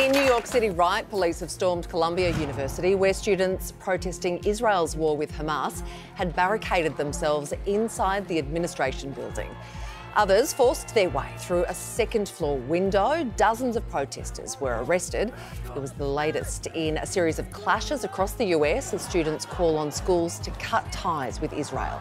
In New York City, riot police have stormed Columbia University, where students protesting Israel's war with Hamas had barricaded themselves inside the administration building. Others forced their way through a second floor window. Dozens of protesters were arrested. It was the latest in a series of clashes across the US as students call on schools to cut ties with Israel.